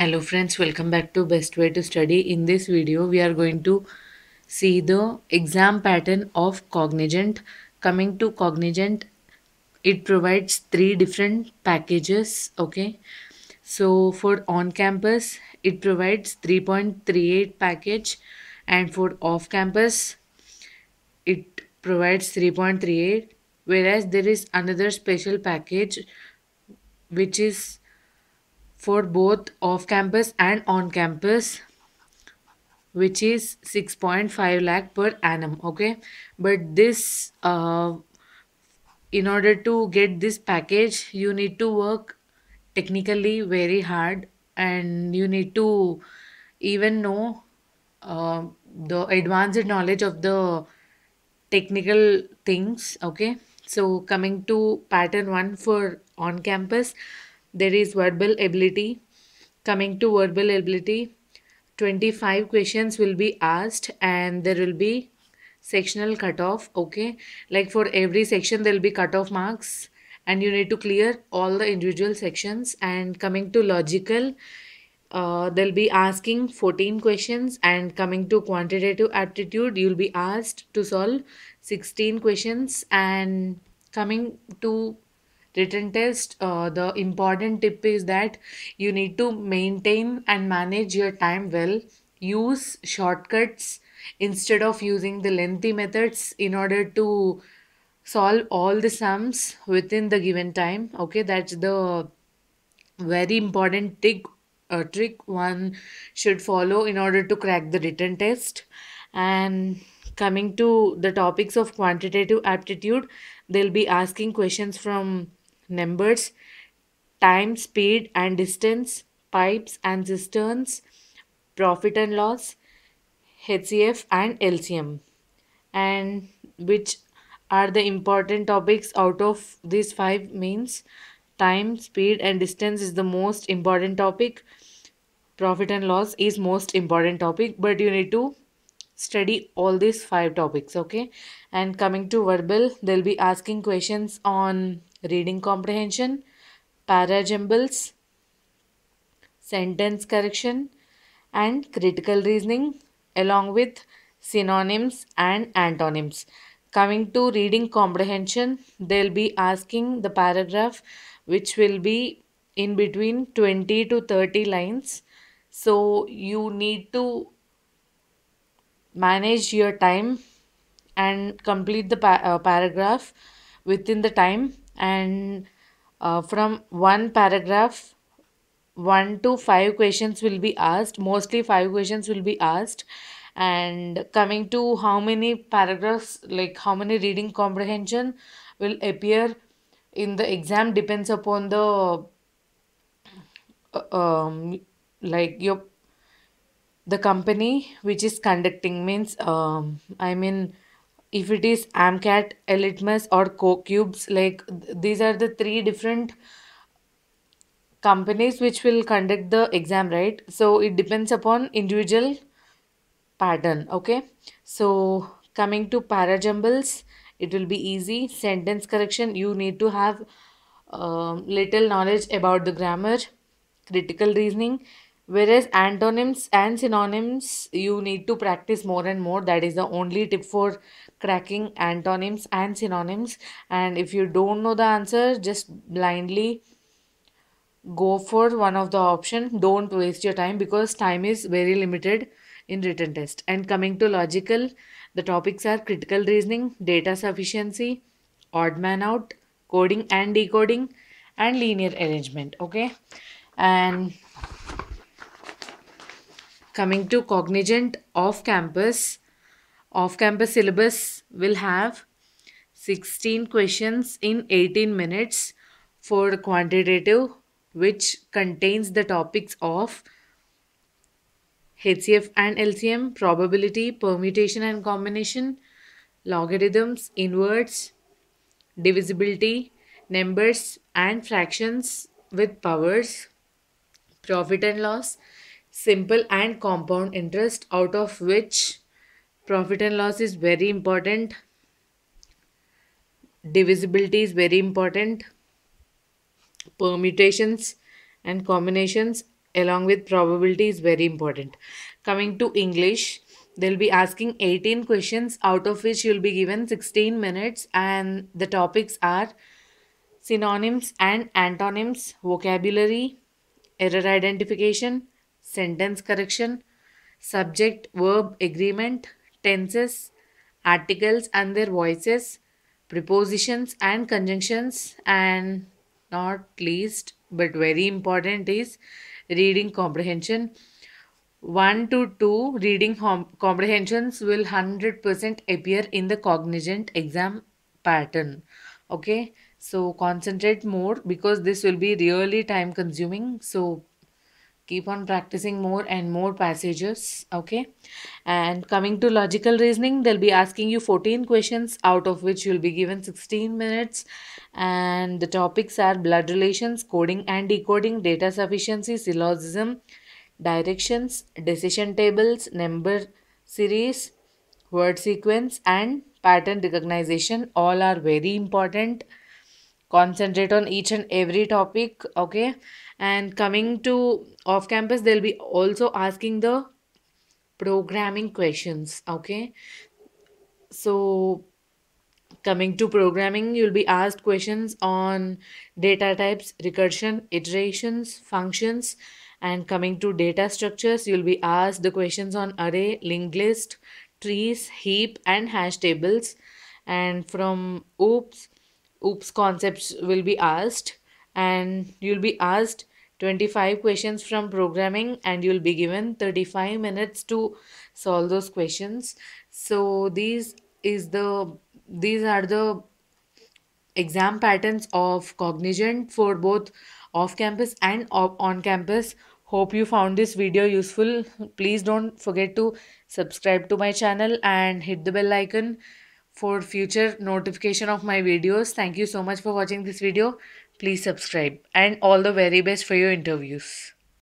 Hello friends, welcome back to Best Way to Study. In this video, we are going to see the exam pattern of Cognizant. Coming to Cognizant, it provides three different packages. Okay, so for on campus, it provides 3.38 package, and for off campus, it provides 3.38. Whereas there is another special package which is for both off campus and on campus which is 6.5 lakh per annum okay? But this uh, in order to get this package you need to work technically very hard and you need to even know uh, the advanced knowledge of the technical things okay? So coming to pattern 1 for on campus there is verbal ability. Coming to verbal ability 25 questions will be asked and there will be sectional cutoff okay? Like for every section there will be cutoff marks and you need to clear all the individual sections. And coming to logical uh, they'll be asking 14 questions and coming to quantitative aptitude you'll be asked to solve 16 questions. And coming to written test uh, the important tip is that you need to maintain and manage your time well. Use shortcuts instead of using the lengthy methods in order to solve all the sums within the given time. Okay that's the very important trick uh, trick one should follow in order to crack the written test. And coming to the topics of quantitative aptitude they'll be asking questions from numbers, time, speed and distance, pipes and cisterns, profit and loss, HCF and LCM. And which are the important topics out of these five means time, speed and distance is the most important topic. Profit and loss is most important topic, but you need to study all these five topics okay and coming to verbal they'll be asking questions on reading comprehension, parajumbles, sentence correction, and critical reasoning, along with synonyms and antonyms. Coming to reading comprehension, they'll be asking the paragraph which will be in between 20 to 30 lines. So you need to manage your time and complete the pa- uh, paragraph within the time and uh, from one paragraph one to five questions will be asked. Mostly five questions will be asked. And coming to how many paragraphs like how many reading comprehension will appear in the exam depends upon the uh, um like your the company which is conducting. Means um i mean if it is AMCAT, Elitmus, or CoCubes, like these are the three different companies which will conduct the exam, right? So it depends upon individual pattern. Okay. So coming to parajumbles, it will be easy. Sentence correction, you need to have um, little knowledge about the grammar, critical reasoning. Whereas antonyms and synonyms, you need to practice more and more. That is the only tip for cracking antonyms and synonyms. And if you don't know the answer, just blindly go for one of the option. Don't waste your time because time is very limited in written test. And coming to logical, the topics are critical reasoning, data sufficiency, odd man out, coding and decoding, and linear arrangement. Okay. And coming to cognizant off campus off campus syllabus will have 16 questions in 18 minutes for quantitative which contains the topics of HCF and LCM, probability, permutation and combination, logarithms, inverse, divisibility, numbers and fractions with powers, profit and loss, simple and compound interest out of which profit and loss is very important. Divisibility is very important. Permutations and combinations along with probability is very important. Coming to English, they'll be asking 18 questions out of which you'll be given 16 minutes. And the topics are synonyms and antonyms, vocabulary, error identification, sentence correction, subject verb agreement, tenses, articles and their voices, prepositions and conjunctions, and not least but very important is reading comprehension. 1 to 2 reading comprehensions will 100% appear in the cognizant exam pattern. Okay, so concentrate more because this will be really time consuming. So keep on practicing more and more passages okay? And coming to logical reasoning they'll be asking you 14 questions out of which you'll be given 16 minutes. And the topics are blood relations coding and decoding data sufficiency syllogism directions decision tables number series word sequence and pattern recognition. All are very important. Concentrate on each and every topic okay and coming to off campus they'll be also asking the programming questions okay? So coming to programming you'll be asked questions on data types recursion iterations functions. And coming to data structures you'll be asked the questions on array linked list trees heap and hash tables. And from oops oops concepts will be asked. And you'll be asked 25 questions from programming and you'll be given 35 minutes to solve those questions so these is the these are the exam patterns of Cognizant for both off campus and on campus. Hope you found this video useful. Please don't forget to subscribe to my channel and hit the bell icon for future notification of my videos. Thank you so much for watching this video. Please subscribe and all the very best for your interviews.